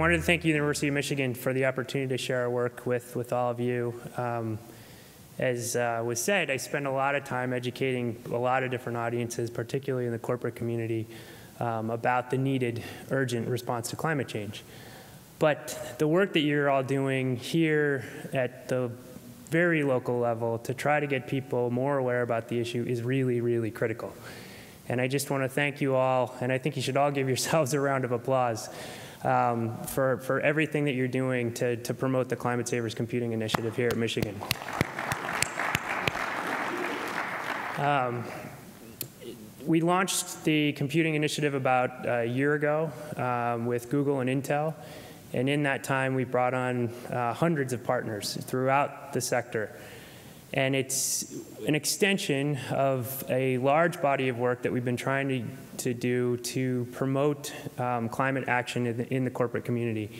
I wanted to thank the University of Michigan for the opportunity to share our work with, with all of you. Um, as uh, was said, I spend a lot of time educating a lot of different audiences, particularly in the corporate community, um, about the needed urgent response to climate change. But the work that you're all doing here at the very local level to try to get people more aware about the issue is really, really critical. And I just want to thank you all, and I think you should all give yourselves a round of applause um, for, for everything that you're doing to, to promote the Climate Savers Computing Initiative here at Michigan. Um, we launched the computing initiative about a year ago um, with Google and Intel. And in that time, we brought on uh, hundreds of partners throughout the sector. And it's an extension of a large body of work that we've been trying to, to do to promote um, climate action in the, in the, corporate community.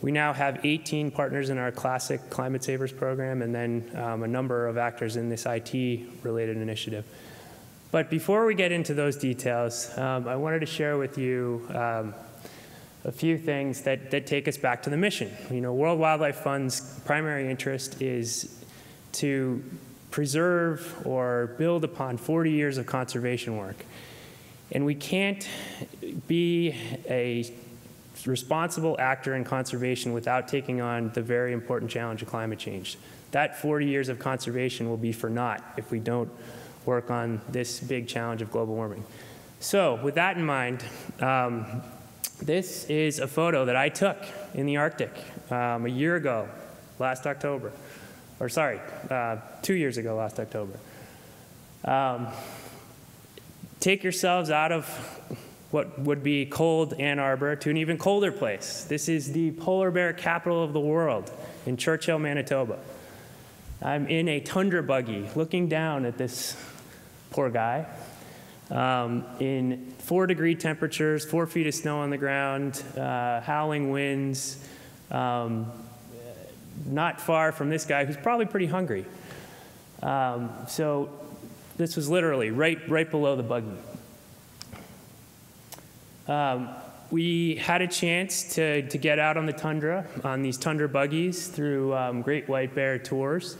We now have 18 partners in our classic Climate Savers program and then um, a number of actors in this IT-related initiative. But before we get into those details, um, I wanted to share with you um, a few things that, that take us back to the mission. You know, World Wildlife Fund's primary interest is to preserve or build upon 40 years of conservation work. And we can't be a responsible actor in conservation without taking on the very important challenge of climate change. That 40 years of conservation will be for naught if we don't work on this big challenge of global warming. So with that in mind, um, this is a photo that I took in the Arctic um, a year ago, last October. Or sorry, uh, two years ago, last October. Um, take yourselves out of what would be cold Ann Arbor to an even colder place. This is the polar bear capital of the world in Churchill, Manitoba. I'm in a tundra buggy looking down at this poor guy, um, in four degree temperatures, four feet of snow on the ground, uh, howling winds, um, not far from this guy who's probably pretty hungry. Um, so this was literally right, right below the buggy. Um, we had a chance to, to get out on the tundra on these tundra buggies through um, Great White Bear tours.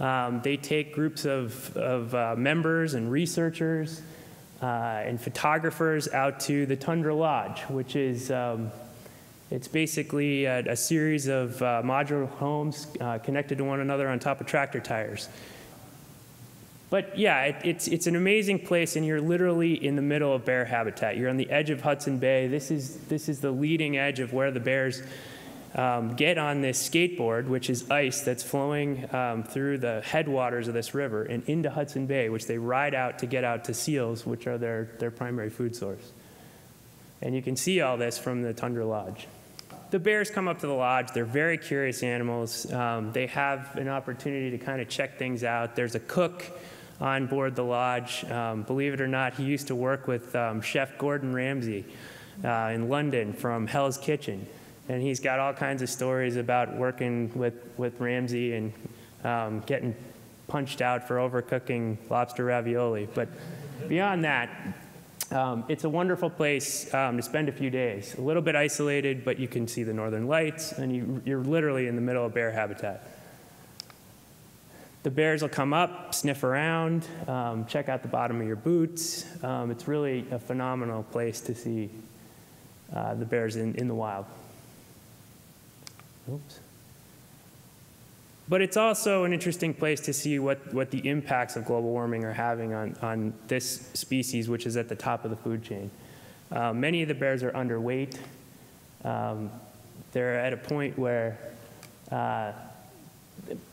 Um, they take groups of, of uh, members and researchers uh, and photographers out to the Tundra Lodge, which is um, it's basically a, a series of uh, modular homes uh, connected to one another on top of tractor tires. But yeah, it, it's, it's an amazing place, and you're literally in the middle of bear habitat. You're on the edge of Hudson Bay. This is, this is the leading edge of where the bears um, get on this skateboard, which is ice that's flowing um, through the headwaters of this river and into Hudson Bay, which they ride out to get out to seals, which are their, their primary food source. And you can see all this from the Tundra Lodge. The bears come up to the lodge. They're very curious animals. Um, they have an opportunity to kind of check things out. There's a cook on board the lodge. Um, believe it or not, he used to work with um, Chef Gordon Ramsay uh, in London from Hell's Kitchen and he's got all kinds of stories about working with, with Ramsay and um, getting punched out for overcooking lobster ravioli. But beyond that, um, it's a wonderful place um, to spend a few days. A little bit isolated, but you can see the northern lights, and you, you're literally in the middle of bear habitat. The bears will come up, sniff around, um, check out the bottom of your boots. Um, it's really a phenomenal place to see uh, the bears in, in the wild. Oops. But it's also an interesting place to see what, what the impacts of global warming are having on, on this species, which is at the top of the food chain. Uh, many of the bears are underweight. Um, they're at a point where uh,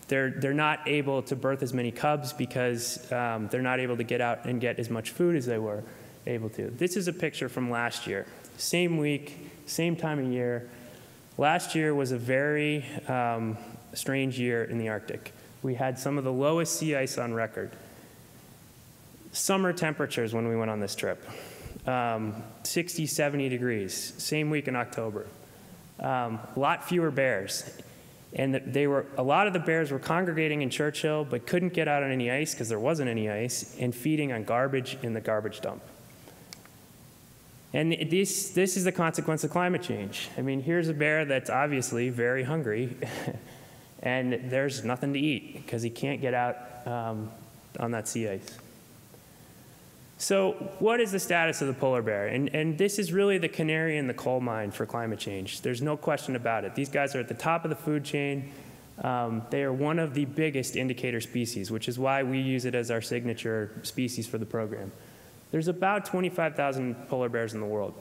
they're, they're not able to birth as many cubs because um, they're not able to get out and get as much food as they were able to. This is a picture from last year. Same week, same time of year. Last year was a very um, strange year in the Arctic. We had some of the lowest sea ice on record. Summer temperatures when we went on this trip um, 60, 70 degrees, same week in October. Um, a lot fewer bears. And they were, a lot of the bears were congregating in Churchill but couldn't get out on any ice because there wasn't any ice and feeding on garbage in the garbage dump. And this, this is the consequence of climate change. I mean, here's a bear that's obviously very hungry, and there's nothing to eat because he can't get out um, on that sea ice. So, what is the status of the polar bear? And, and this is really the canary in the coal mine for climate change. There's no question about it. These guys are at the top of the food chain. Um, they are one of the biggest indicator species, which is why we use it as our signature species for the program. There's about 25,000 polar bears in the world.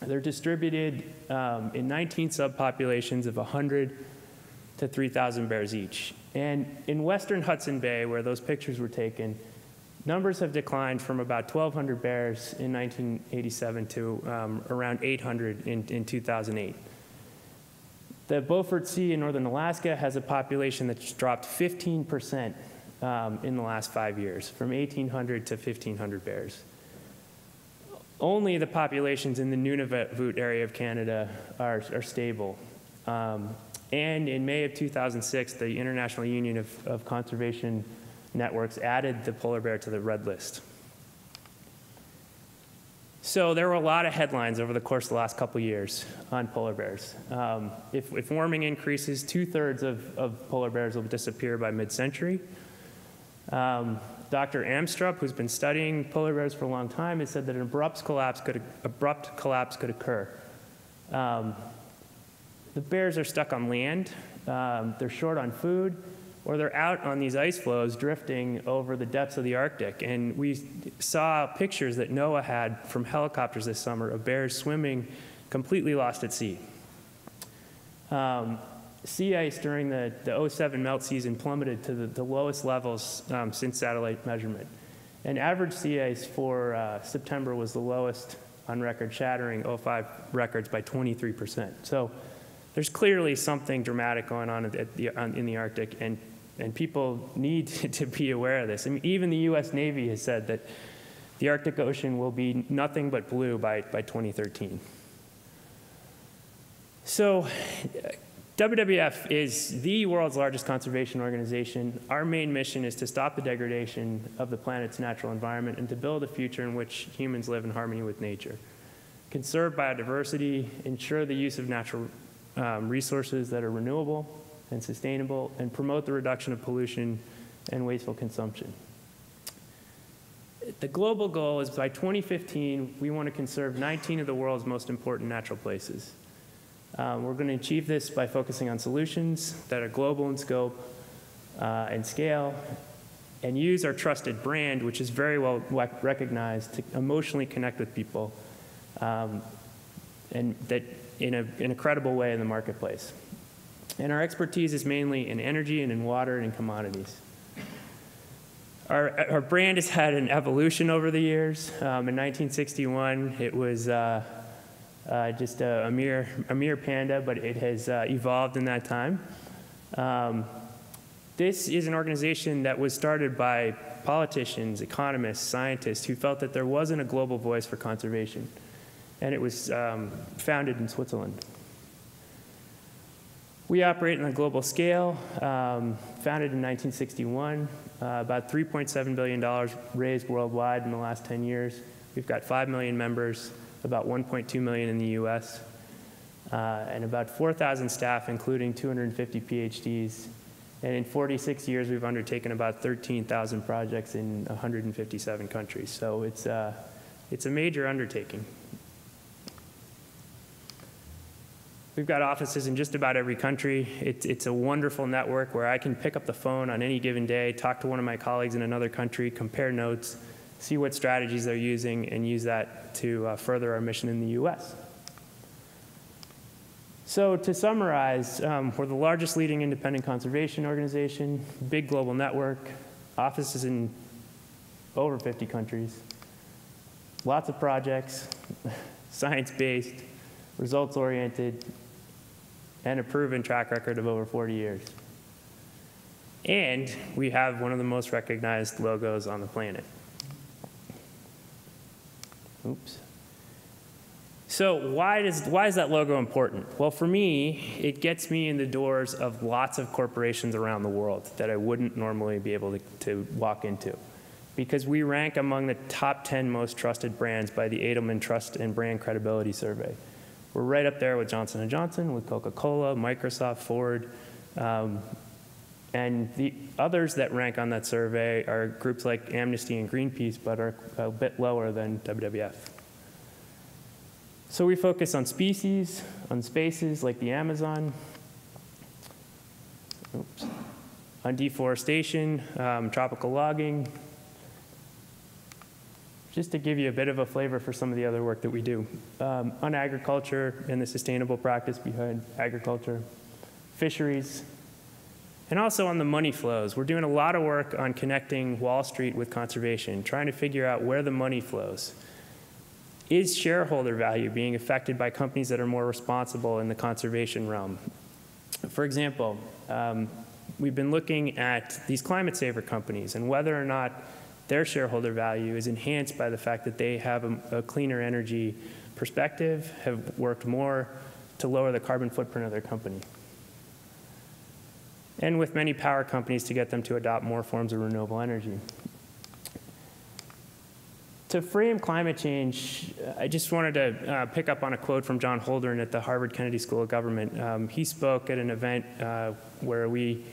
They're distributed um, in 19 subpopulations of 100 to 3,000 bears each. And in western Hudson Bay, where those pictures were taken, numbers have declined from about 1,200 bears in 1987 to um, around 800 in, in 2008. The Beaufort Sea in northern Alaska has a population that's dropped 15 percent um, in the last five years, from 1,800 to 1,500 bears. Only the populations in the Nunavut area of Canada are, are stable. Um, and in May of 2006, the International Union of, of Conservation Networks added the polar bear to the red list. So there were a lot of headlines over the course of the last couple years on polar bears. Um, if, if, warming increases, two-thirds of, of, polar bears will disappear by mid-century. Um, Dr. Amstrup, who's been studying polar bears for a long time, has said that an abrupt collapse could, abrupt collapse could occur. Um, the bears are stuck on land, um, they're short on food, or they're out on these ice floes drifting over the depths of the Arctic. And we saw pictures that NOAA had from helicopters this summer of bears swimming completely lost at sea. Um, sea ice during the, the 07 melt season plummeted to the, the lowest levels um, since satellite measurement. And average sea ice for uh, September was the lowest on record, shattering 05 records by 23%. So there's clearly something dramatic going on, the, on in the Arctic, and, and people need to be aware of this. I mean, even the US Navy has said that the Arctic Ocean will be nothing but blue by, by 2013. So WWF is the world's largest conservation organization. Our main mission is to stop the degradation of the planet's natural environment and to build a future in which humans live in harmony with nature. Conserve biodiversity, ensure the use of natural um, resources that are renewable and sustainable, and promote the reduction of pollution and wasteful consumption. The global goal is by 2015, we want to conserve 19 of the world's most important natural places. Um, we're going to achieve this by focusing on solutions that are global in scope uh, and scale, and use our trusted brand, which is very well recognized, to emotionally connect with people, um, and that in a, in a credible way in the marketplace. And our expertise is mainly in energy and in water and in commodities. Our, our brand has had an evolution over the years. Um, in 1961, it was uh, uh, just a, a, mere, a mere panda, but it has uh, evolved in that time. Um, this is an organization that was started by politicians, economists, scientists who felt that there wasn't a global voice for conservation. And it was um, founded in Switzerland. We operate on a global scale, um, founded in 1961, uh, about $3.7 billion raised worldwide in the last 10 years. We've got 5 million members, about 1.2 million in the US, uh, and about 4,000 staff, including 250 PhDs. And in 46 years, we've undertaken about 13,000 projects in 157 countries. So it's, uh, it's a major undertaking. We've got offices in just about every country. It's, it's a wonderful network where I can pick up the phone on any given day, talk to one of my colleagues in another country, compare notes, see what strategies they're using, and use that to uh, further our mission in the US. So to summarize, um, we're the largest leading independent conservation organization, big global network, offices in over 50 countries, lots of projects, science-based, results-oriented, and a proven track record of over 40 years. And we have one of the most recognized logos on the planet. Oops. So why, does, why is that logo important? Well, for me, it gets me in the doors of lots of corporations around the world that I wouldn't normally be able to, to walk into. because we rank among the top 10 most trusted brands by the Edelman Trust and Brand Credibility Survey. We're right up there with Johnson & Johnson, with Coca-Cola, Microsoft, Ford, um, and the others that rank on that survey are groups like Amnesty and Greenpeace, but are a bit lower than WWF. So we focus on species, on spaces like the Amazon, oops, on deforestation, um, tropical logging, just to give you a bit of a flavor for some of the other work that we do. Um, on agriculture and the sustainable practice behind agriculture, fisheries, and also on the money flows. We're doing a lot of work on connecting Wall Street with conservation, trying to figure out where the money flows. Is shareholder value being affected by companies that are more responsible in the conservation realm? For example, um, we've been looking at these climate saver companies and whether or not their shareholder value is enhanced by the fact that they have a, a cleaner energy perspective, have worked more to lower the carbon footprint of their company and with many power companies to get them to adopt more forms of renewable energy. To frame climate change, I just wanted to uh, pick up on a quote from John Holdren at the Harvard Kennedy School of Government. Um, he spoke at an event uh, where we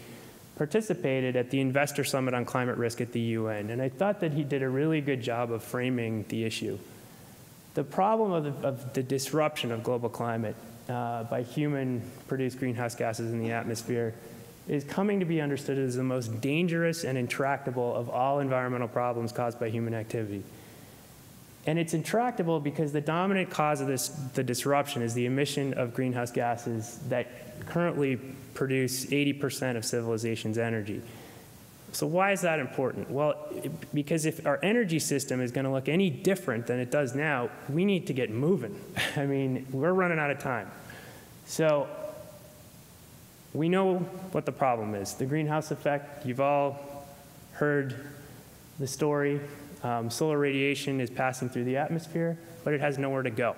participated at the Investor Summit on Climate Risk at the UN, and I thought that he did a really good job of framing the issue. The problem of the, of the disruption of global climate uh, by human produced greenhouse gases in the atmosphere is coming to be understood as the most dangerous and intractable of all environmental problems caused by human activity. And it's intractable because the dominant cause of this, the disruption is the emission of greenhouse gases that currently produce 80% of civilization's energy. So why is that important? Well, because if our energy system is going to look any different than it does now, we need to get moving. I mean, we're running out of time. So we know what the problem is. The greenhouse effect, you've all heard the story. Um, solar radiation is passing through the atmosphere, but it has nowhere to go.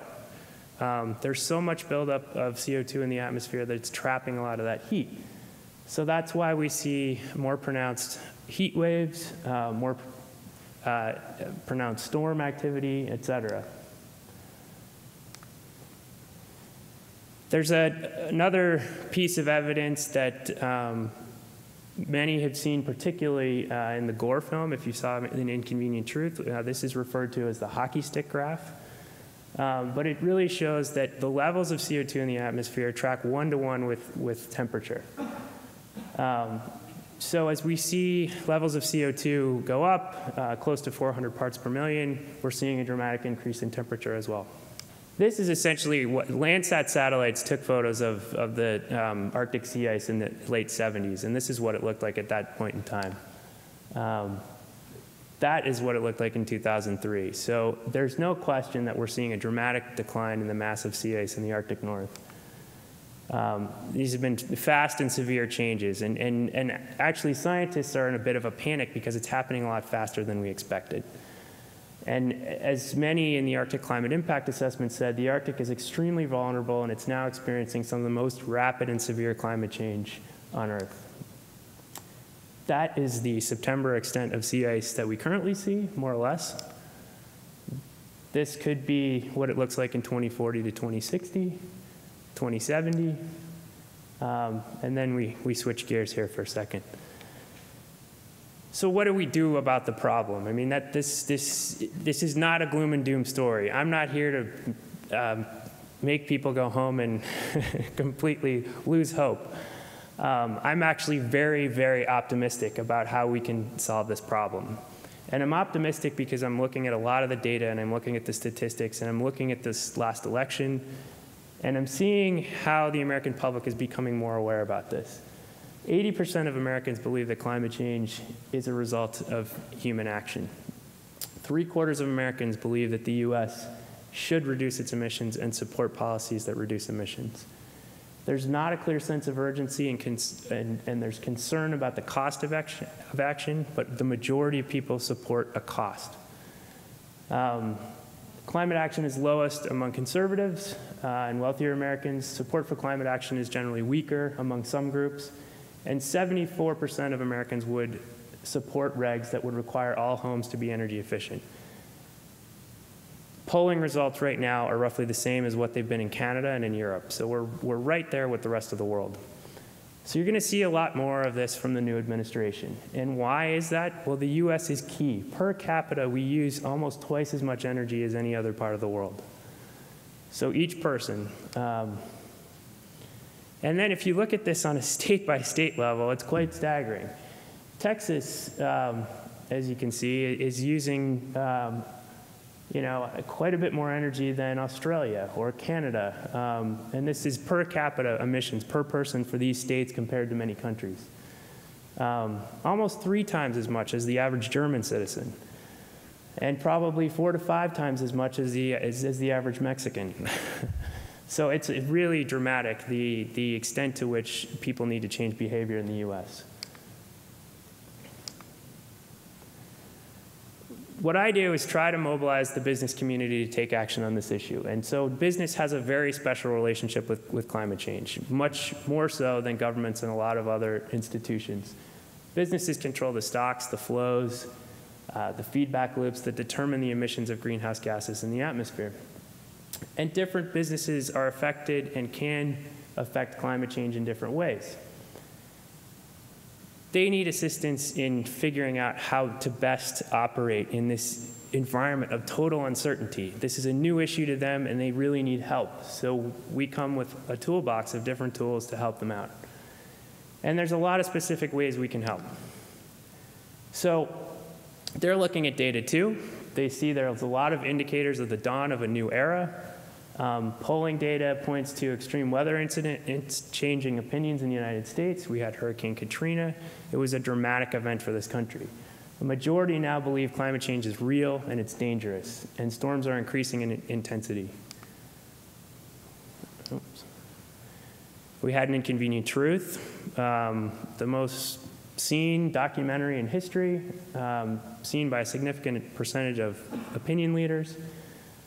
Um, there's so much buildup of CO2 in the atmosphere that it's trapping a lot of that heat. So that's why we see more pronounced heat waves, uh, more uh, pronounced storm activity, et cetera. There's a, another piece of evidence that um, many have seen, particularly uh, in the Gore film, if you saw in Inconvenient Truth. Uh, this is referred to as the hockey stick graph. Um, but it really shows that the levels of CO2 in the atmosphere track one to one with, with temperature. Um, so as we see levels of CO2 go up, uh, close to 400 parts per million, we're seeing a dramatic increase in temperature as well. This is essentially what Landsat satellites took photos of, of the um, Arctic sea ice in the late 70s, and this is what it looked like at that point in time. Um, that is what it looked like in 2003. So there's no question that we're seeing a dramatic decline in the massive sea ice in the Arctic North. Um, these have been fast and severe changes, and, and, and actually scientists are in a bit of a panic because it's happening a lot faster than we expected. And as many in the Arctic Climate Impact Assessment said, the Arctic is extremely vulnerable and it's now experiencing some of the most rapid and severe climate change on Earth. That is the September extent of sea ice that we currently see, more or less. This could be what it looks like in 2040 to 2060, 2070. Um, and then we, we switch gears here for a second. So what do we do about the problem? I mean, that this, this, this is not a gloom and doom story. I'm not here to um, make people go home and completely lose hope. Um, I'm actually very, very optimistic about how we can solve this problem. And I'm optimistic because I'm looking at a lot of the data and I'm looking at the statistics and I'm looking at this last election and I'm seeing how the American public is becoming more aware about this. 80% of Americans believe that climate change is a result of human action. Three quarters of Americans believe that the US should reduce its emissions and support policies that reduce emissions. There's not a clear sense of urgency and, and, and there's concern about the cost of action, of action, but the majority of people support a cost. Um, climate action is lowest among conservatives uh, and wealthier Americans. Support for climate action is generally weaker among some groups. And 74% of Americans would support regs that would require all homes to be energy efficient. Polling results right now are roughly the same as what they've been in Canada and in Europe. So we're, we're right there with the rest of the world. So you're going to see a lot more of this from the new administration. And why is that? Well, the US is key. Per capita, we use almost twice as much energy as any other part of the world. So each person. Um, and then if you look at this on a state by state level, it's quite staggering. Texas, um, as you can see, is using um, you know, quite a bit more energy than Australia or Canada. Um, and this is per capita emissions per person for these states compared to many countries. Um, almost three times as much as the average German citizen. And probably four to five times as much as the, as, as the average Mexican. so it's really dramatic, the, the extent to which people need to change behavior in the US. what I do is try to mobilize the business community to take action on this issue. And so business has a very special relationship with, with climate change, much more so than governments and a lot of other institutions. Businesses control the stocks, the flows, uh, the feedback loops that determine the emissions of greenhouse gases in the atmosphere. And different businesses are affected and can affect climate change in different ways they need assistance in figuring out how to best operate in this environment of total uncertainty. This is a new issue to them and they really need help. So we come with a toolbox of different tools to help them out. And there's a lot of specific ways we can help. So they're looking at data too. They see there's a lot of indicators of the dawn of a new era. Um, polling data points to extreme weather incidents changing opinions in the United States. We had Hurricane Katrina. It was a dramatic event for this country. The majority now believe climate change is real and it's dangerous, and storms are increasing in intensity. Oops. We had an inconvenient truth, um, the most seen documentary in history, um, seen by a significant percentage of opinion leaders.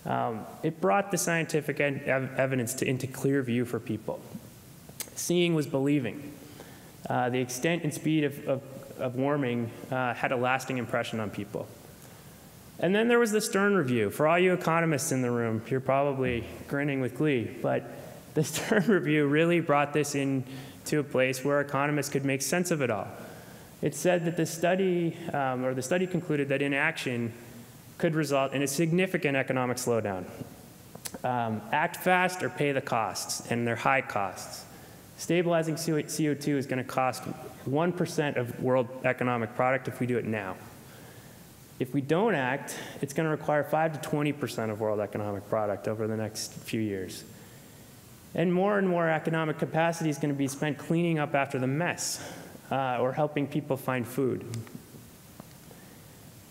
Um, it brought the scientific ev evidence to, into clear view for people. Seeing was believing. Uh, the extent and speed of, of, of warming uh, had a lasting impression on people. And then there was the Stern Review. For all you economists in the room, you're probably grinning with glee, but the Stern Review really brought this into a place where economists could make sense of it all. It said that the study, um, or the study concluded that inaction could result in a significant economic slowdown. Um, act fast or pay the costs, and they're high costs. Stabilizing CO2 is going to cost 1% of world economic product if we do it now. If we don't act, it's going to require 5 to 20% of world economic product over the next few years. And more and more economic capacity is going to be spent cleaning up after the mess uh, or helping people find food.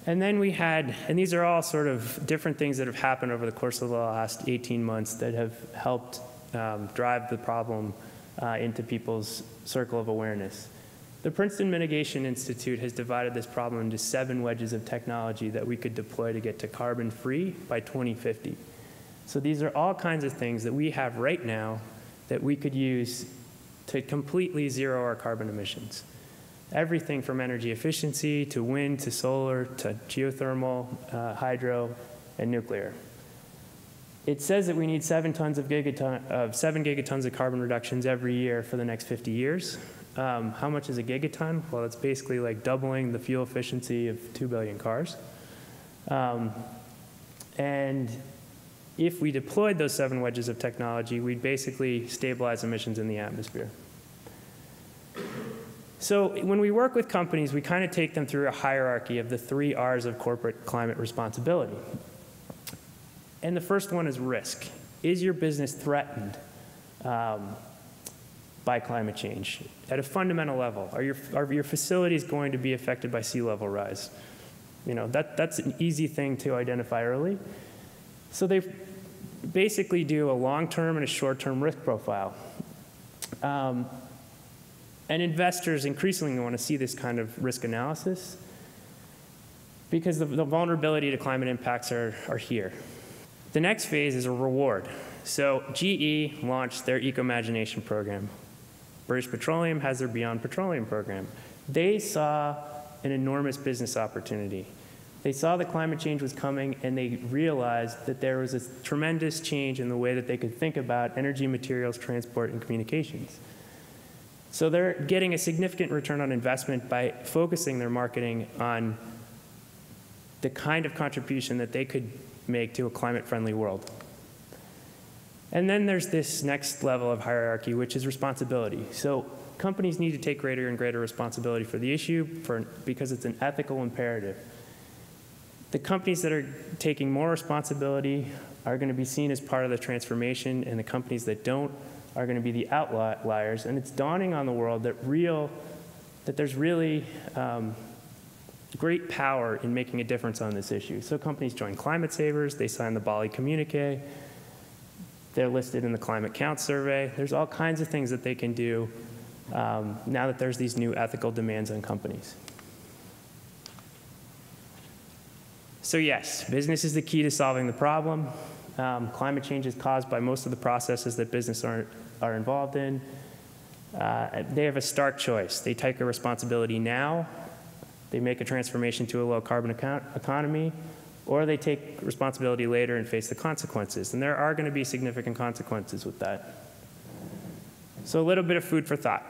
And then we had, and these are all sort of different things that have happened over the course of the last 18 months that have helped um, drive the problem uh, into people's circle of awareness. The Princeton Mitigation Institute has divided this problem into seven wedges of technology that we could deploy to get to carbon free by 2050. So these are all kinds of things that we have right now that we could use to completely zero our carbon emissions everything from energy efficiency to wind to solar to geothermal, uh, hydro, and nuclear. It says that we need seven tons of gigaton, uh, seven gigatons of carbon reductions every year for the next 50 years. Um, how much is a gigaton? Well, it's basically like doubling the fuel efficiency of 2 billion cars. Um, and if we deployed those seven wedges of technology, we'd basically stabilize emissions in the atmosphere. So when we work with companies, we kind of take them through a hierarchy of the three R's of corporate climate responsibility. And the first one is risk. Is your business threatened um, by climate change at a fundamental level? Are your, are your facilities going to be affected by sea level rise? You know, that, that's an easy thing to identify early. So they basically do a long-term and a short-term risk profile. Um, and investors increasingly want to see this kind of risk analysis because the, the vulnerability to climate impacts are, are here. The next phase is a reward. So GE launched their Ecomagination program. British Petroleum has their Beyond Petroleum program. They saw an enormous business opportunity. They saw that climate change was coming and they realized that there was a tremendous change in the way that they could think about energy, materials, transport, and communications. So they're getting a significant return on investment by focusing their marketing on the kind of contribution that they could make to a climate friendly world. And then there's this next level of hierarchy, which is responsibility. So companies need to take greater and greater responsibility for the issue for, because it's an ethical imperative. The companies that are taking more responsibility are going to be seen as part of the transformation, and the companies that don't are going to be the outliers. And it's dawning on the world that real, that there's really um, great power in making a difference on this issue. So companies join Climate Savers, they sign the Bali Communique, they're listed in the Climate Count Survey. There's all kinds of things that they can do um, now that there's these new ethical demands on companies. So yes, business is the key to solving the problem. Um, climate change is caused by most of the processes that business are, are involved in. Uh, they have a stark choice. They take a responsibility now, they make a transformation to a low carbon economy, or they take responsibility later and face the consequences. And there are going to be significant consequences with that. So a little bit of food for thought.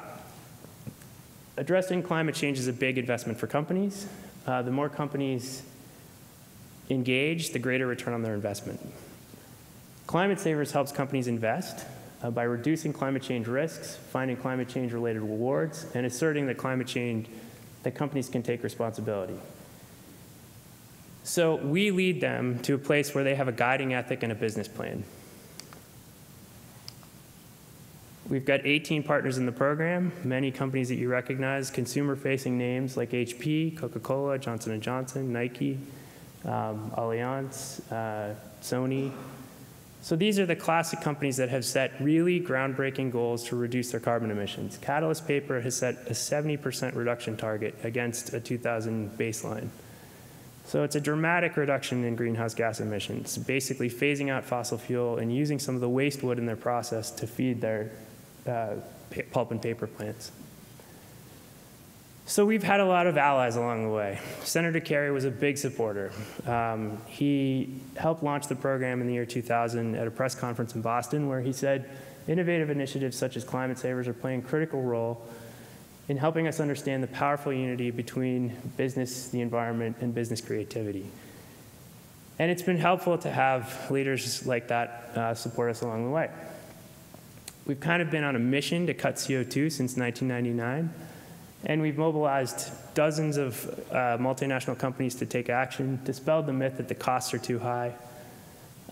Addressing climate change is a big investment for companies. Uh, the more companies engage, the greater return on their investment. Climate Savers helps companies invest uh, by reducing climate change risks, finding climate change related rewards, and asserting that climate change, that companies can take responsibility. So we lead them to a place where they have a guiding ethic and a business plan. We've got 18 partners in the program, many companies that you recognize, consumer-facing names like HP, Coca-Cola, Johnson & Johnson, Nike, um, Allianz, uh, Sony. So these are the classic companies that have set really groundbreaking goals to reduce their carbon emissions. Catalyst Paper has set a 70% reduction target against a 2000 baseline. So it's a dramatic reduction in greenhouse gas emissions, basically phasing out fossil fuel and using some of the waste wood in their process to feed their uh, pulp and paper plants. So we've had a lot of allies along the way. Senator Kerry was a big supporter. Um, he helped launch the program in the year 2000 at a press conference in Boston where he said innovative initiatives such as Climate Savers are playing a critical role in helping us understand the powerful unity between business, the environment, and business creativity. And it's been helpful to have leaders like that uh, support us along the way. We've kind of been on a mission to cut CO2 since 1999. And we've mobilized dozens of uh, multinational companies to take action, dispelled the myth that the costs are too high,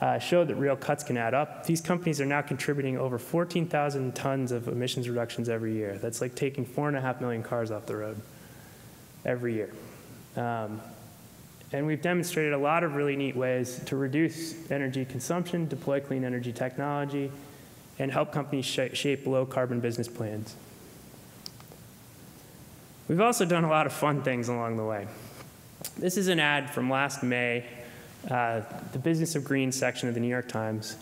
uh, showed that real cuts can add up. These companies are now contributing over 14,000 tons of emissions reductions every year. That's like taking four and a half million cars off the road every year. Um, and we've demonstrated a lot of really neat ways to reduce energy consumption, deploy clean energy technology, and help companies sh shape low carbon business plans. We've also done a lot of fun things along the way. This is an ad from last May, uh, the Business of Green section of the New York Times.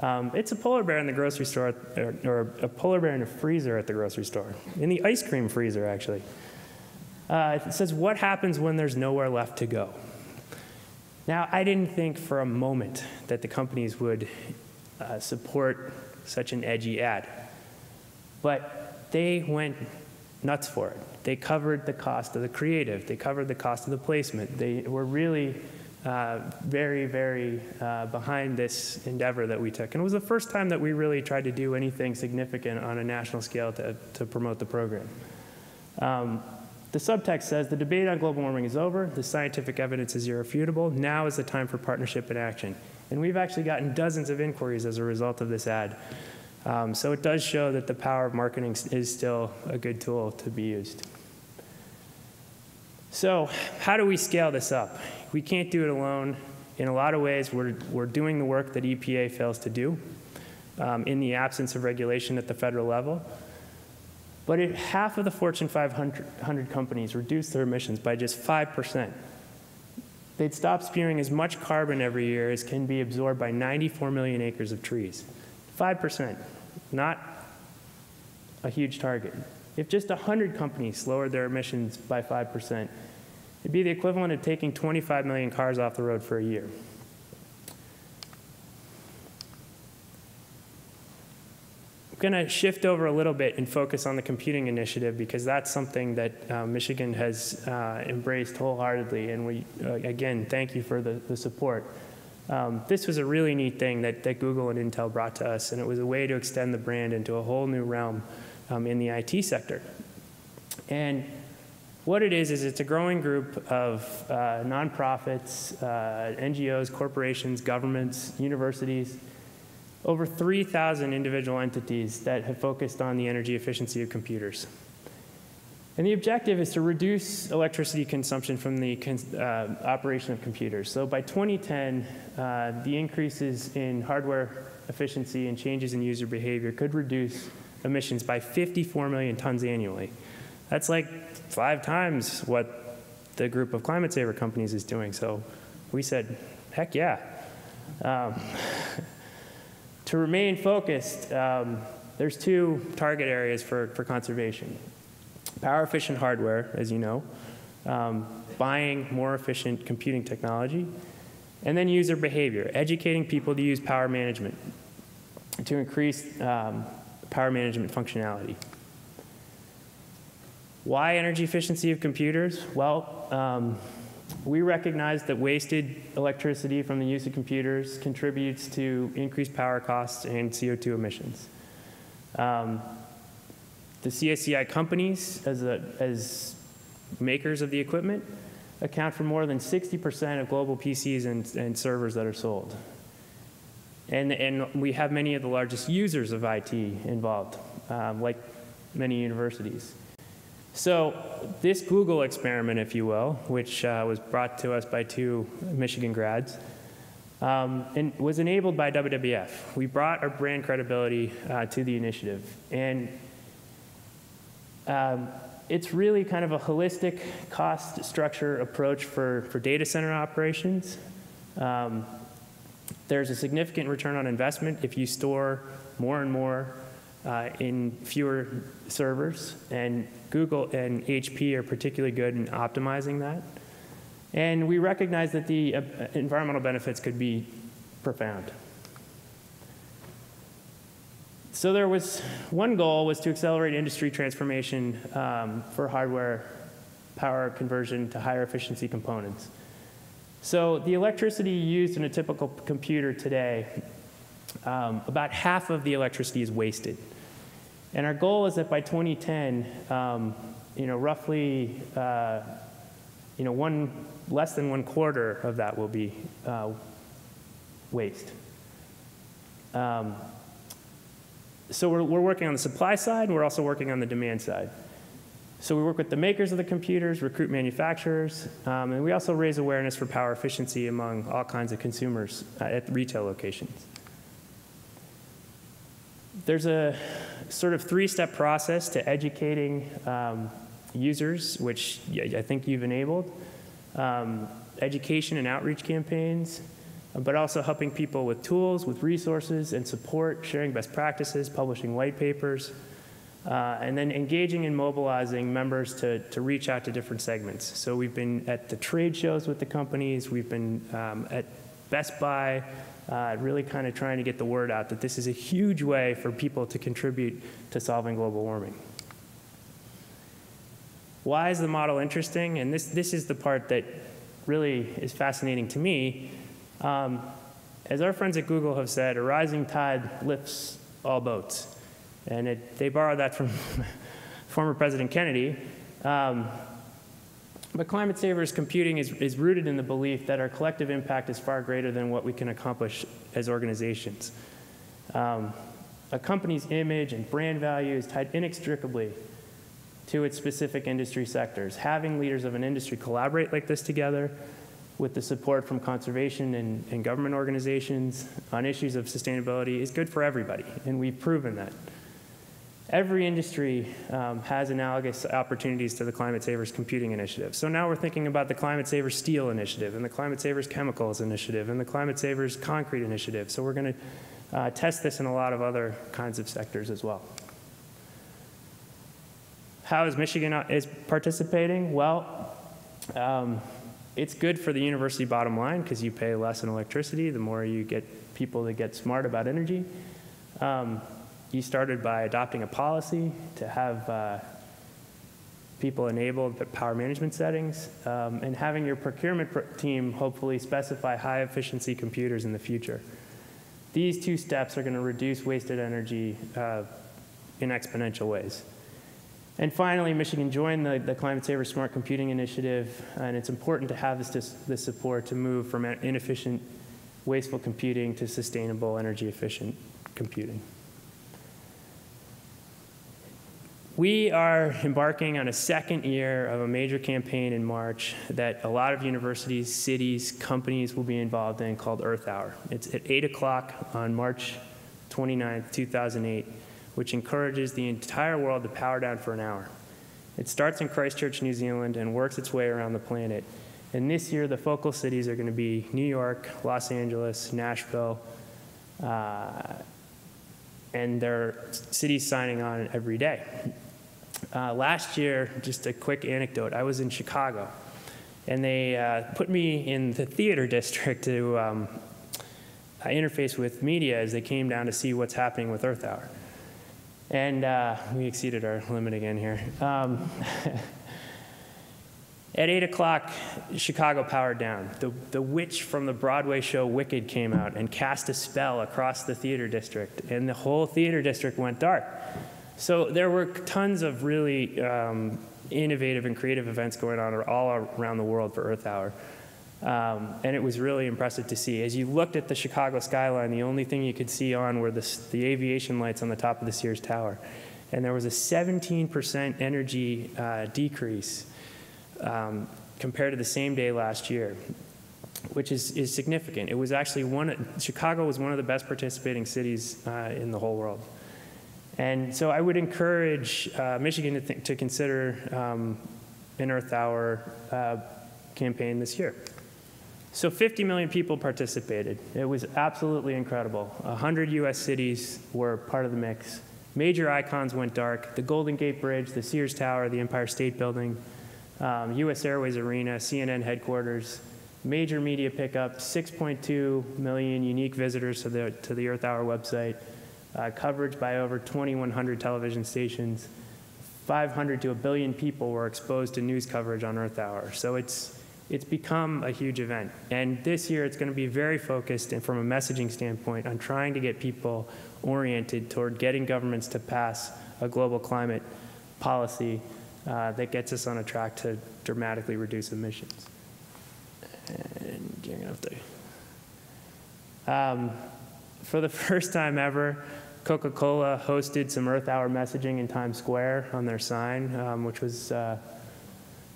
Um, it's a polar bear in the grocery store, or, or, a polar bear in a freezer at the grocery store, in the ice cream freezer, actually. Uh, it says, What happens when there's nowhere left to go? Now, I didn't think for a moment that the companies would uh, support such an edgy ad, but they went nuts for it. They covered the cost of the creative. They covered the cost of the placement. They were really uh, very, very uh, behind this endeavor that we took. And it was the first time that we really tried to do anything significant on a national scale to, to promote the program. Um, the subtext says the debate on global warming is over, the scientific evidence is irrefutable, now is the time for partnership and action. And we've actually gotten dozens of inquiries as a result of this ad. Um, so it does show that the power of marketing is still a good tool to be used. So how do we scale this up? We can't do it alone. In a lot of ways, we're, we're doing the work that EPA fails to do um, in the absence of regulation at the federal level. But it, half of the Fortune 500 companies reduce their emissions by just 5%. They'd stop spewing as much carbon every year as can be absorbed by 94 million acres of trees. 5%, not a huge target. If just 100 companies lowered their emissions by 5%, It'd be the equivalent of taking 25 million cars off the road for a year. I'm going to shift over a little bit and focus on the computing initiative because that's something that uh, Michigan has uh, embraced wholeheartedly. And we, uh, again, thank you for the, the support. Um, this was a really neat thing that, that Google and Intel brought to us, and it was a way to extend the brand into a whole new realm um, in the IT sector. And what it is, is it's a growing group of uh, nonprofits, uh, NGOs, corporations, governments, universities, over 3,000 individual entities that have focused on the energy efficiency of computers. And the objective is to reduce electricity consumption from the uh, operation of computers. So by 2010, uh, the increases in hardware efficiency and changes in user behavior could reduce emissions by 54 million tons annually. That's like five times what the group of climate saver companies is doing. So we said, heck yeah. Um, to remain focused, um, there's two target areas for, for conservation. Power efficient hardware, as you know, um, buying more efficient computing technology, and then user behavior, educating people to use power management to increase um, power management functionality. Why energy efficiency of computers? Well, um, we recognize that wasted electricity from the use of computers contributes to increased power costs and CO2 emissions. Um, the CSCI companies, as, a, as makers of the equipment, account for more than 60% of global PCs and, and servers that are sold. And, and we have many of the largest users of IT involved, um, like many universities. So this Google experiment, if you will, which uh, was brought to us by two Michigan grads, um, and was enabled by WWF. We brought our brand credibility uh, to the initiative. And um, it's really kind of a holistic cost structure approach for, for data center operations. Um, there's a significant return on investment if you store more and more uh, in fewer servers, and Google and HP are particularly good in optimizing that. And we recognize that the uh, environmental benefits could be profound. So there was one goal was to accelerate industry transformation um, for hardware power conversion to higher efficiency components. So the electricity used in a typical computer today, um, about half of the electricity is wasted. And our goal is that by 2010, um, you know, roughly, uh, you know, one, less than one quarter of that will be uh, waste. Um, so we're, we're working on the supply side, and we're also working on the demand side. So we work with the makers of the computers, recruit manufacturers, um, and we also raise awareness for power efficiency among all kinds of consumers uh, at retail locations. There's a sort of three-step process to educating um, users, which I think you've enabled, um, education and outreach campaigns, but also helping people with tools, with resources and support, sharing best practices, publishing white papers, uh, and then engaging and mobilizing members to, to reach out to different segments. So we've been at the trade shows with the companies, we've been um, at Best Buy, uh, really kind of trying to get the word out that this is a huge way for people to contribute to solving global warming. Why is the model interesting? And this, this is the part that really is fascinating to me. Um, as our friends at Google have said, a rising tide lifts all boats. And it, they borrowed that from former President Kennedy. Um, but Climate Savers computing is, is rooted in the belief that our collective impact is far greater than what we can accomplish as organizations. Um, a company's image and brand value is tied inextricably to its specific industry sectors. Having leaders of an industry collaborate like this together with the support from conservation and, and government organizations on issues of sustainability is good for everybody, and we've proven that. Every industry um, has analogous opportunities to the Climate Savers Computing Initiative. So now we're thinking about the Climate Savers Steel Initiative and the Climate Savers Chemicals Initiative and the Climate Savers Concrete Initiative. So we're going to uh, test this in a lot of other kinds of sectors as well. How is Michigan uh, is participating? Well, Um, it's good for the university bottom line because you pay less in electricity the more you get people to get smart about energy. Um, you started by adopting a policy to have uh, people enabled power management settings um, and having your procurement pr team hopefully specify high efficiency computers in the future. These two steps are going to reduce wasted energy uh, in exponential ways. And finally, Michigan joined the, the, Climate Saver Smart Computing Initiative, and it's important to have this, this support to move from inefficient, wasteful computing to sustainable, energy efficient computing. We are embarking on a second year of a major campaign in March that a lot of universities, cities, companies will be involved in called Earth Hour. It's at 8 o'clock on March 29, 2008 which encourages the entire world to power down for an hour. It starts in Christchurch, New Zealand, and works its way around the planet. And this year, the focal cities are going to be New York, Los Angeles, Nashville, uh, and there are cities signing on every day. Uh, last year, just a quick anecdote, I was in Chicago, and they uh, put me in the theater district to um, interface with media as they came down to see what's happening with Earth Hour. And uh, we exceeded our limit again here. Um, at 8 o'clock, Chicago powered down. The, the witch from the Broadway show Wicked came out and cast a spell across the theater district, and the whole theater district went dark. So there were tons of really um, innovative and creative events going on all around the world for Earth Hour. Um, and it was really impressive to see. As you looked at the Chicago skyline, the only thing you could see on were the, the aviation lights on the top of the Sears Tower. And there was a 17% energy uh, decrease um, compared to the same day last year, which is, is significant. It was actually one, Chicago was one of the best participating cities uh, in the whole world. And so I would encourage uh, Michigan to, to consider um, an Earth Hour uh, campaign this year. So 50 million people participated. It was absolutely incredible. 100 US cities were part of the mix. Major icons went dark. The Golden Gate Bridge, the Sears Tower, the Empire State Building, um, US Airways Arena, CNN headquarters, major media pickup, 6.2 million unique visitors to the, to the Earth Hour website, uh, coverage by over 2,100 television stations, 500 to a billion people were exposed to news coverage on Earth Hour. So it's, it's become a huge event. And this year it's going to be very focused and from a messaging standpoint on trying to get people oriented toward getting governments to pass a global climate policy uh, that gets us on a track to dramatically reduce emissions. And you're going to have to. Um, for the first time ever, Coca-Cola hosted some Earth Hour messaging in Times Square on their sign, um, which was uh,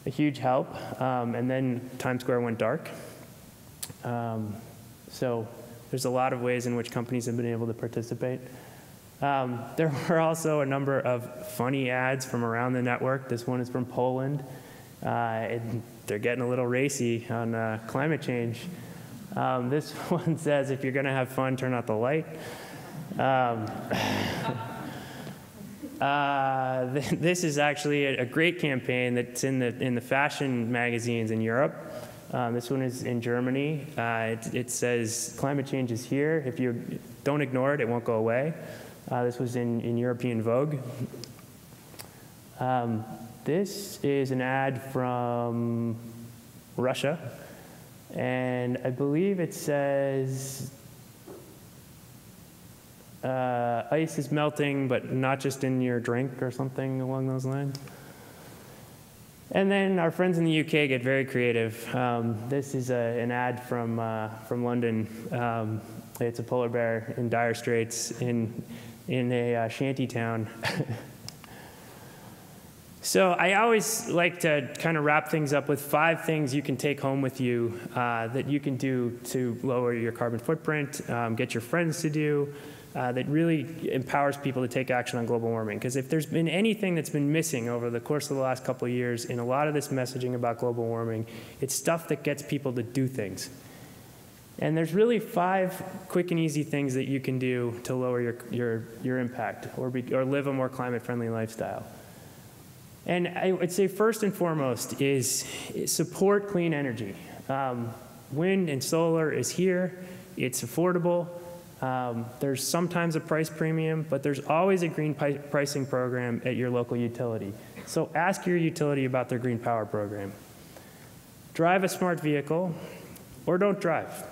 a huge help. Um, and then Times Square went dark. Um, so there's a lot of ways in which companies have been able to participate. Um, there were also a number of funny ads from around the network. This one is from Poland. Uh, they're getting a little racy on uh, climate change. Um, this one says, if you're going to have fun, turn out the light. Um, Uh, this is actually a, a, great campaign that's in the, in the fashion magazines in Europe. Um, this one is in Germany. Uh, it, it, says climate change is here. If you don't ignore it, it won't go away. Uh, this was in, in European Vogue. Um, this is an ad from Russia. And I believe it says uh, ice is melting, but not just in your drink or something along those lines. And then our friends in the UK get very creative. Um, this is a, an ad from, uh, from London. Um, it's a polar bear in dire straits in, in a uh, shanty town. so I always like to kind of wrap things up with five things you can take home with you uh, that you can do to lower your carbon footprint, um, get your friends to do, uh, that really empowers people to take action on global warming. Because if there's been anything that's been missing over the course of the last couple of years in a lot of this messaging about global warming, it's stuff that gets people to do things. And there's really five quick and easy things that you can do to lower your, your, your impact or, be, or live a more climate friendly lifestyle. And I would say first and foremost is support clean energy. Um, wind and solar is here. It's affordable. Um, there's sometimes a price premium, but there's always a green pricing program at your local utility. So ask your utility about their green power program. Drive a smart vehicle or don't drive.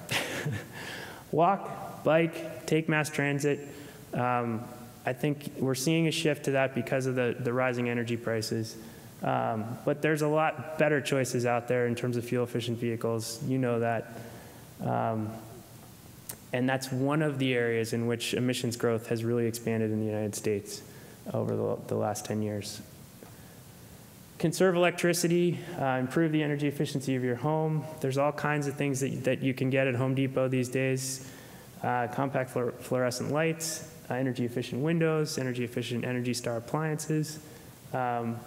Walk, bike, take mass transit. Um, I think we're seeing a shift to that because of the, the rising energy prices. Um, but there's a lot better choices out there in terms of fuel efficient vehicles. You know that. Um, and that's one of the areas in which emissions growth has really expanded in the United States over the, the last 10 years. Conserve electricity, uh, improve the energy efficiency of your home. There's all kinds of things that, that you can get at Home Depot these days. Uh, compact fluorescent lights, uh, energy efficient windows, energy efficient Energy Star appliances. Um,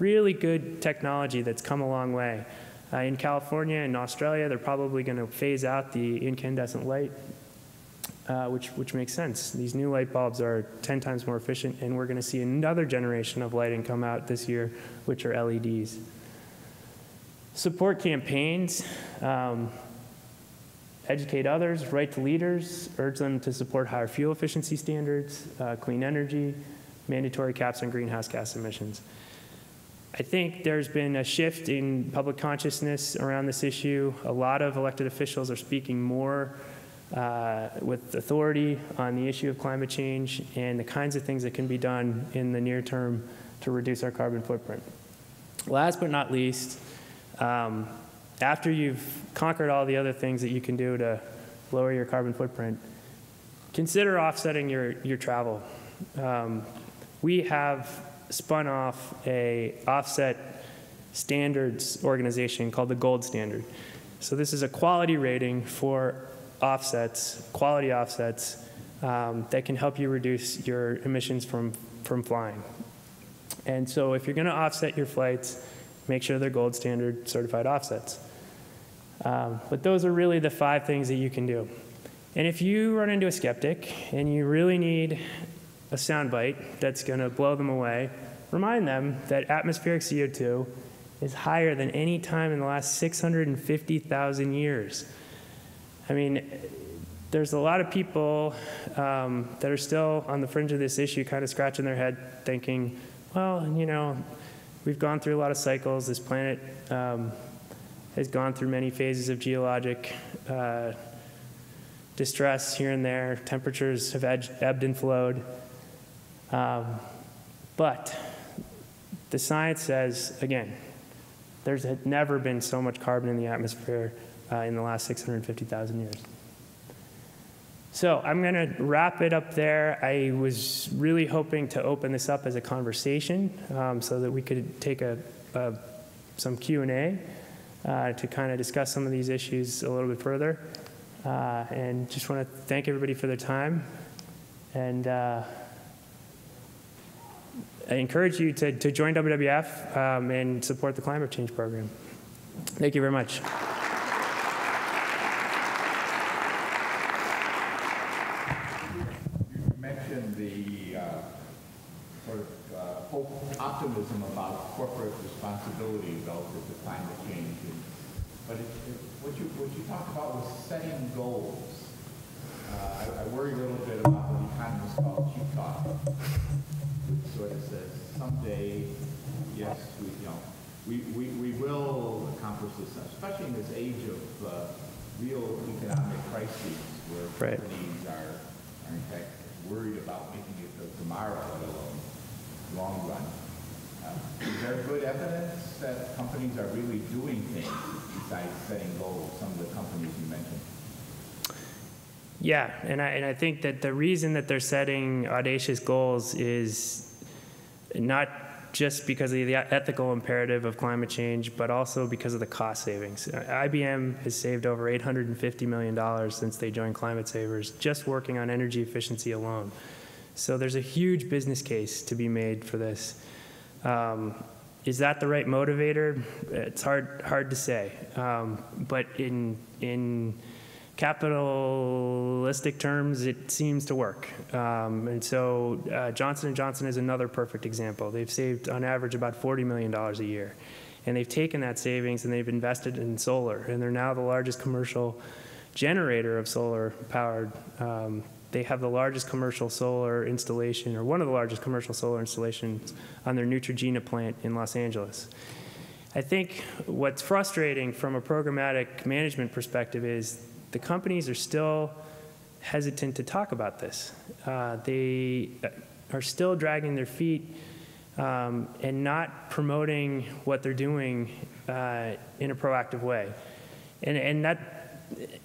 really good technology that's come a long way. Uh, in California and Australia, they're probably going to phase out the incandescent light, uh, which, which makes sense. These new light bulbs are 10 times more efficient, and we're going to see another generation of lighting come out this year, which are LEDs. Support campaigns. Um, educate others, write to leaders, urge them to support higher fuel efficiency standards, uh, clean energy, mandatory caps on greenhouse gas emissions. I think there's been a shift in public consciousness around this issue. A lot of elected officials are speaking more uh, with authority on the issue of climate change and the kinds of things that can be done in the near term to reduce our carbon footprint. Last but not least, um, after you've conquered all the other things that you can do to lower your carbon footprint, consider offsetting your, your travel. Um, we have spun off a offset standards organization called the Gold Standard. So this is a quality rating for offsets, quality offsets, um, that can help you reduce your emissions from, from flying. And so if you're going to offset your flights, make sure they're gold standard certified offsets. Um, but those are really the five things that you can do. And if you run into a skeptic and you really need a soundbite that's going to blow them away, remind them that atmospheric CO2 is higher than any time in the last 650,000 years. I mean, there's a lot of people um, that are still on the fringe of this issue, kind of scratching their head, thinking, well, you know, we've gone through a lot of cycles. This planet um, has gone through many phases of geologic uh, distress here and there. Temperatures have ebbed and flowed. Um, but the science says, again, there's never been so much carbon in the atmosphere uh, in the last 650,000 years. So I'm going to wrap it up there. I was really hoping to open this up as a conversation um, so that we could take a, a some Q&A uh, to kind of discuss some of these issues a little bit further. Uh, and just want to thank everybody for their time. And uh, I encourage you to, to join WWF um, and support the climate change program. Thank you very much. optimism about corporate responsibility relative to climate change. But it, it, what, you, what you talked about was setting goals. Uh, I, I, worry a little bit about what economists call cheap talk, which sort of says someday, yes, we, you know, we, we, we will accomplish this, especially in this age of uh, real economic crises where right. companies are, are in fact worried about making it to tomorrow, let alone long run. Is there good evidence that companies are really doing things besides setting goals, some of the companies you mentioned? Yeah, and I, and I think that the reason that they're setting audacious goals is not just because of the ethical imperative of climate change, but also because of the cost savings. IBM has saved over $850 million since they joined Climate Savers, just working on energy efficiency alone. So there's a huge business case to be made for this. Um, is that the right motivator? It's hard hard to say. Um, but in in capitalistic terms, it seems to work. Um, and so uh, Johnson & Johnson is another perfect example. They've saved on average about $40 million a year. And they've taken that savings and they've invested in solar. And they're now the largest commercial generator of solar powered. Um, they have the largest commercial solar installation, or one of the largest commercial solar installations on their Neutrogena plant in Los Angeles. I think what's frustrating from a programmatic management perspective is the companies are still hesitant to talk about this. Uh, they are still dragging their feet um, and not promoting what they're doing uh, in a proactive way. And, and that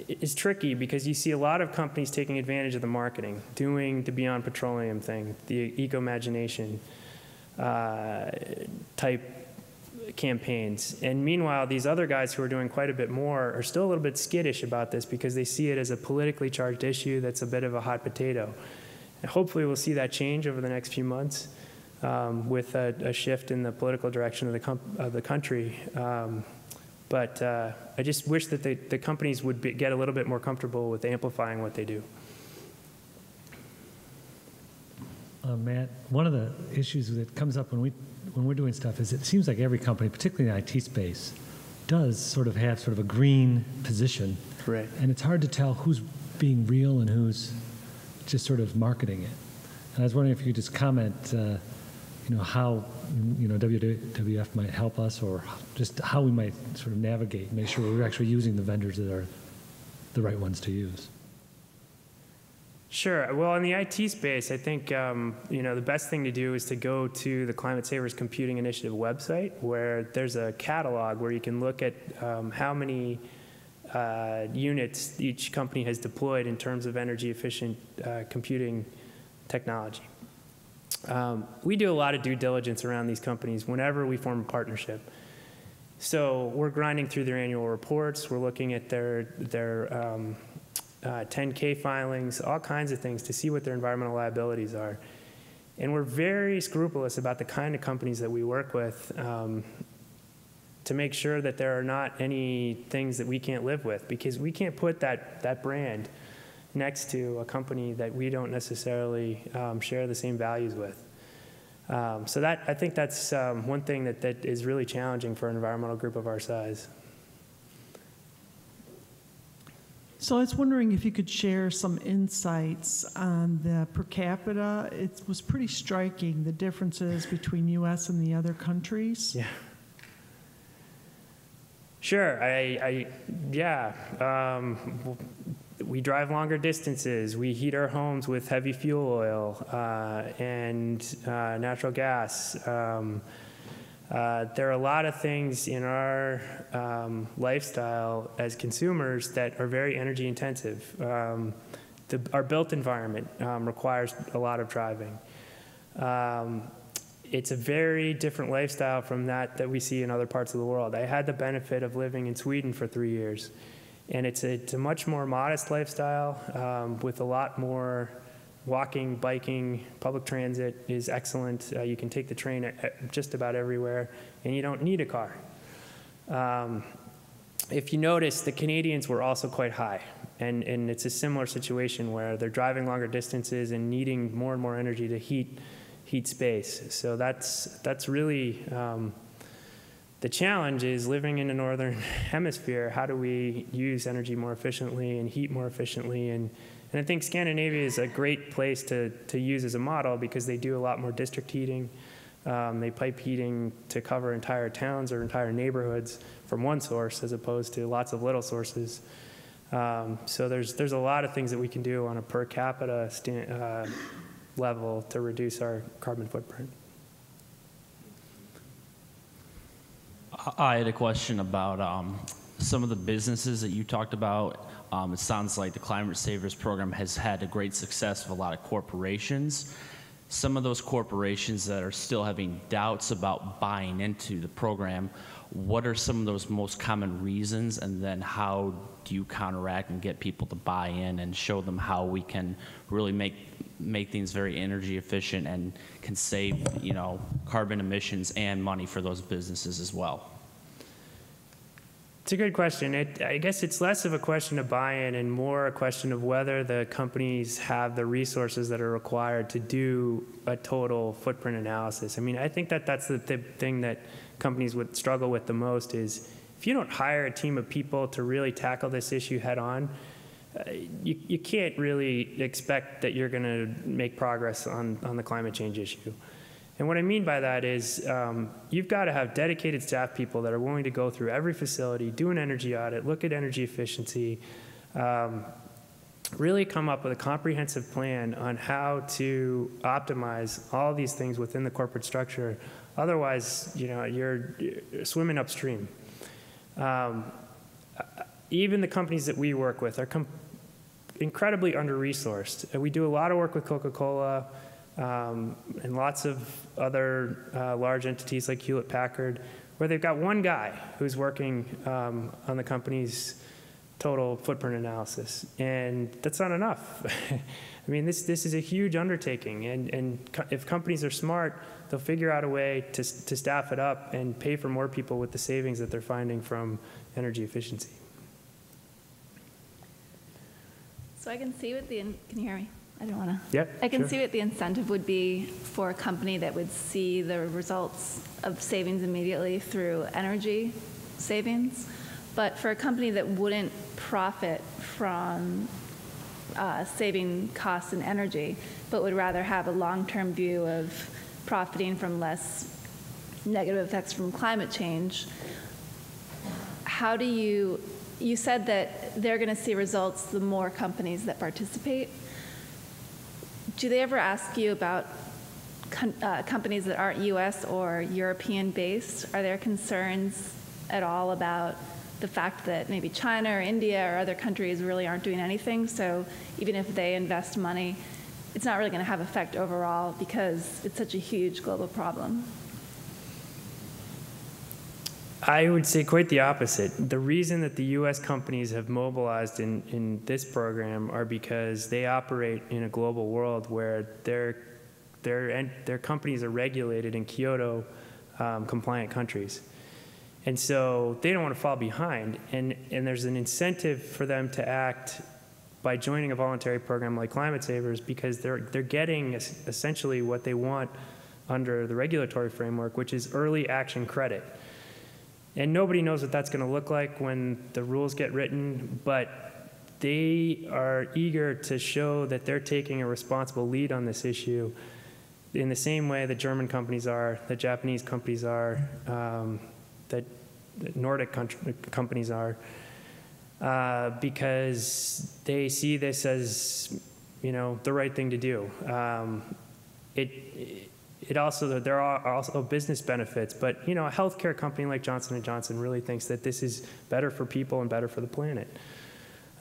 is tricky because you see a lot of companies taking advantage of the marketing, doing the Beyond Petroleum thing, the ecomagination uh, type campaigns. And meanwhile, these other guys who are doing quite a bit more are still a little bit skittish about this because they see it as a politically charged issue that's a bit of a hot potato. And hopefully we'll see that change over the next few months um, with a, a, shift in the political direction of the, of the country. Um, but uh, I just wish that they, the companies would be, get a little bit more comfortable with amplifying what they do. Uh, Matt, one of the issues that comes up when we when we're doing stuff is it seems like every company, particularly in the IT space, does sort of have sort of a green position. Right. And it's hard to tell who's being real and who's just sort of marketing it. And I was wondering if you could just comment, uh, you know, how you know WWF might help us, or just how we might sort of navigate, make sure we're actually using the vendors that are the right ones to use. Sure. Well, in the IT space, I think um, you know the best thing to do is to go to the Climate Savers Computing Initiative website, where there's a catalog where you can look at um, how many uh, units each company has deployed in terms of energy efficient uh, computing technology. Um, we do a lot of due diligence around these companies whenever we form a partnership. So we're grinding through their annual reports. We're looking at their their um, uh, 10K filings, all kinds of things to see what their environmental liabilities are. And we're very scrupulous about the kind of companies that we work with um, to make sure that there are not any things that we can't live with because we can't put that, that brand next to a company that we don't necessarily um, share the same values with. Um, so that I think that's um, one thing that, that is really challenging for an environmental group of our size. So I was wondering if you could share some insights on the per capita. It was pretty striking, the differences between U.S. and the other countries. Yeah. Sure. I, I yeah. Um, we drive longer distances. We heat our homes with heavy fuel oil uh, and uh, natural gas. Um, uh, there are a lot of things in our um, lifestyle as consumers that are very energy intensive. Um, the, our built environment um, requires a lot of driving. Um, it's a very different lifestyle from that that we see in other parts of the world. I had the benefit of living in Sweden for three years, and it's a, it's a much more modest lifestyle um, with a lot more walking, biking, public transit is excellent. Uh, you can take the train at, at just about everywhere, and you don't need a car. Um, if you notice, the Canadians were also quite high, and, and it's a similar situation where they're driving longer distances and needing more and more energy to heat, heat space. So that's, that's really um, the challenge is living in the northern hemisphere. How do we use energy more efficiently and heat more efficiently and and I think Scandinavia is a great place to, to use as a model because they do a lot more district heating. Um, they pipe heating to cover entire towns or entire neighborhoods from one source as opposed to lots of little sources. Um, so there's, there's a lot of things that we can do on a per capita uh, level to reduce our carbon footprint. I had a question about um, some of the businesses that you talked about um, it sounds like the Climate Savers program has had a great success with a lot of corporations. Some of those corporations that are still having doubts about buying into the program, what are some of those most common reasons, and then how do you counteract and get people to buy in and show them how we can really make make things very energy efficient and can save you know carbon emissions and money for those businesses as well? It's a good question. It, I guess it's less of a question of buy-in and more a question of whether the companies have the resources that are required to do a total footprint analysis. I mean, I think that that's the th- thing that companies would struggle with the most is if you don't hire a team of people to really tackle this issue head-on, uh, you, you can't really expect that you're going to make progress on, on the climate change issue. And what I mean by that is um, you've got to have dedicated staff people that are willing to go through every facility, do an energy audit, look at energy efficiency, um, really come up with a comprehensive plan on how to optimize all these things within the corporate structure. Otherwise, you know, you're, you're swimming upstream. Um, even the companies that we work with are incredibly under-resourced. We do a lot of work with Coca-Cola um, and lots of other uh, large entities like Hewlett Packard, where they've got one guy who's working um, on the company's total footprint analysis, and that's not enough. I mean, this this is a huge undertaking, and and co- if companies are smart, they'll figure out a way to to staff it up and pay for more people with the savings that they're finding from energy efficiency. So I can see what the, can you hear me? I don't want to. Yep, I can sure. see what the incentive would be for a company that would see the results of savings immediately through energy savings. But for a company that wouldn't profit from uh, saving costs in energy, but would rather have a long-term view of profiting from less negative effects from climate change, how do you, you said that they're going to see results the more companies that participate. Do they ever ask you about com- uh, companies that aren't US or European based? Are there concerns at all about the fact that maybe China or India or other countries really aren't doing anything? So even if they invest money, it's not really going to have effect overall because it's such a huge global problem. I would say quite the opposite. The reason that the U.S. companies have mobilized in, in this program are because they operate in a global world where their, their, their companies are regulated in Kyoto um, compliant countries. And so they don't want to fall behind. And, and there's an incentive for them to act by joining a voluntary program like Climate Savers because they're, they're getting es- essentially what they want under the regulatory framework, which is early action credit. And nobody knows what that's going to look like when the rules get written, but they are eager to show that they're taking a responsible lead on this issue in the same way the German companies are, the Japanese companies are, um, that Nordic country, companies are, uh, because they see this as, you know, the right thing to do. Um, it, it also there are also business benefits, but you know a healthcare company like Johnson and Johnson really thinks that this is better for people and better for the planet.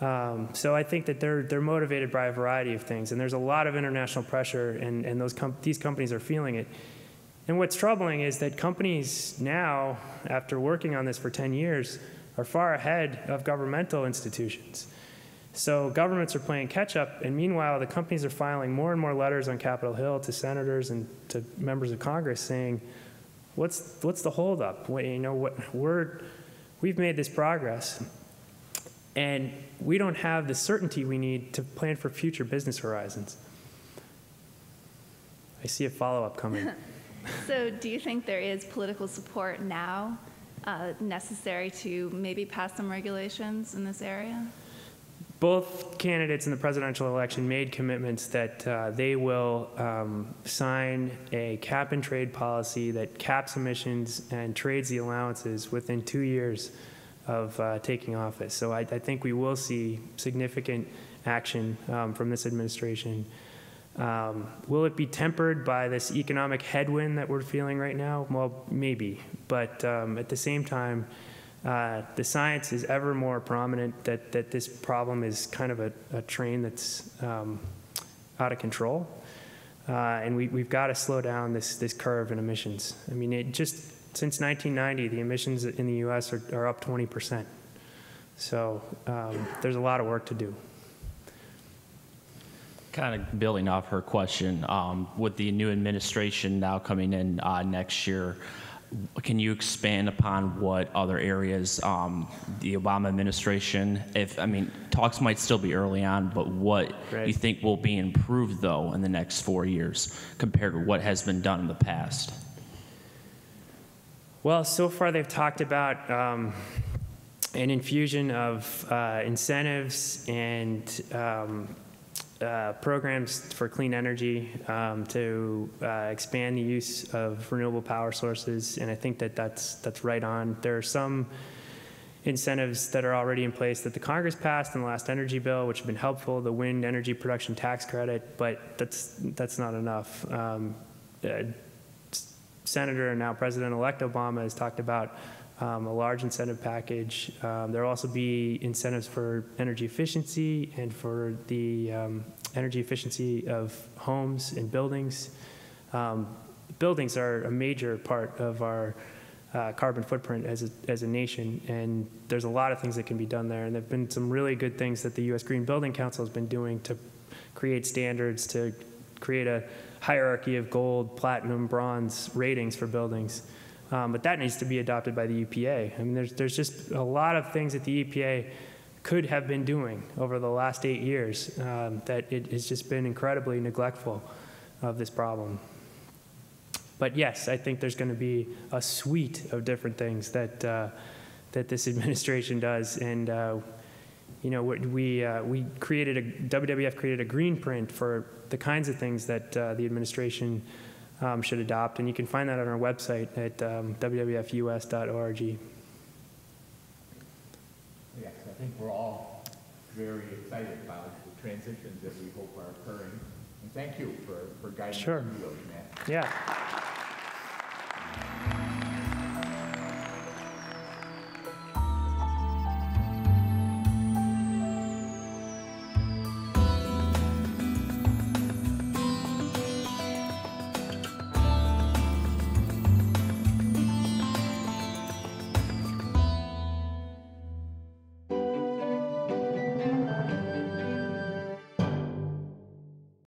Um, so I think that they're they're motivated by a variety of things, and there's a lot of international pressure, and and those com- these companies are feeling it. And what's troubling is that companies now, after working on this for 10 years, are far ahead of governmental institutions. So governments are playing catch up, and meanwhile, the companies are filing more and more letters on Capitol Hill to senators and to members of Congress saying, "What's what's the holdup? What, you know, what we're we've made this progress, and we don't have the certainty we need to plan for future business horizons." I see a follow up coming. So, do you think there is political support now uh, necessary to maybe pass some regulations in this area? Both candidates in the presidential election made commitments that uh, they will um, sign a cap and trade policy that caps emissions and trades the allowances within two years of uh, taking office. So I, I think we will see significant action um, from this administration. Um, will it be tempered by this economic headwind that we're feeling right now? Well, maybe. But um, at the same time, uh, the science is ever more prominent that, that this problem is kind of a, a train that's um, out of control. Uh, and we, we've got to slow down this, this curve in emissions. I mean, it just since 1990, the emissions in the US are, are up 20%. So um, there's a lot of work to do. Kind of building off her question, um, with the new administration now coming in uh, next year, Can you expand upon what other areas um, the Obama administration, if, I mean, talks might still be early on, but what Right. you think will be improved, though, in the next four years compared to what has been done in the past? Well, so far they've talked about um, an infusion of uh, incentives and um, uh, programs for clean energy um, to uh, expand the use of renewable power sources, and I think that that's that's right on. There are some incentives that are already in place that the Congress passed in the last energy bill, which have been helpful. The wind energy production tax credit, but that's that's not enough. Um, uh, Senator and now President-elect Obama has talked about um, a large incentive package. Um, There'll also be incentives for energy efficiency and for the um, energy efficiency of homes and buildings. Um, Buildings are a major part of our uh, carbon footprint as a, as a nation, and there's a lot of things that can be done there. And there've been some really good things that the U.S. Green Building Council has been doing to create standards, to create a hierarchy of gold, platinum, bronze ratings for buildings. Um, but that needs to be adopted by the EPA. I mean, there's, there's just a lot of things that the EPA could have been doing over the last eight years um, that it has just been incredibly neglectful of this problem. But yes, I think there's going to be a suite of different things that, uh, that this administration does. And uh, you know, we, uh, we created a, WWF created a green print for the kinds of things that uh, the administration um, should adopt, and you can find that on our website at um, wwfus.org. Yes, I think we're all very excited about the transitions that we hope are occurring. And thank you for, for guiding us Sure. through those, Matt. Yeah.